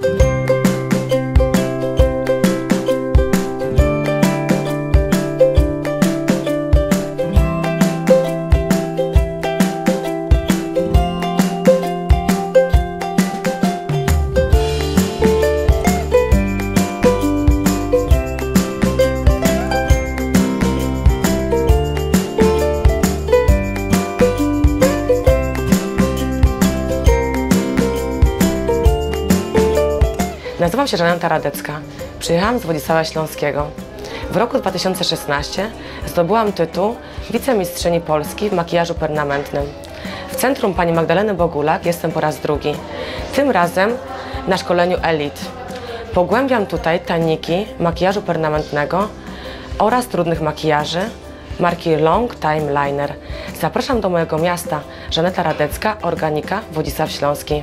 嗯。Nazywam się Żaneta Radecka. Przyjechałam z Władysława Śląskiego. W roku 2016 zdobyłam tytuł wicemistrzyni Polski w makijażu permanentnym. W centrum pani Magdaleny Bogulak jestem po raz drugi. Tym razem na szkoleniu Elite. Pogłębiam tutaj tajniki makijażu permanentnego oraz trudnych makijaży marki Long Time Liner. Zapraszam do mojego miasta Żaneta Radecka, Organika, Wodzisław Śląski.